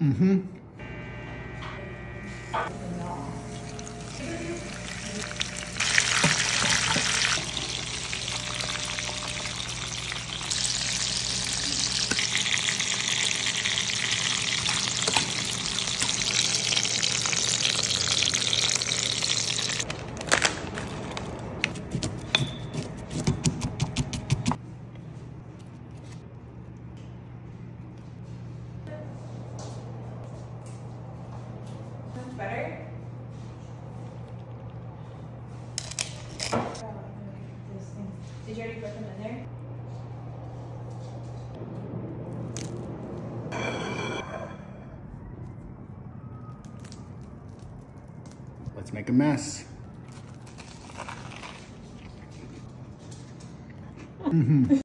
Mm-hmm. Much better? Did you already put them in there? Let's make a mess. Mm-hmm.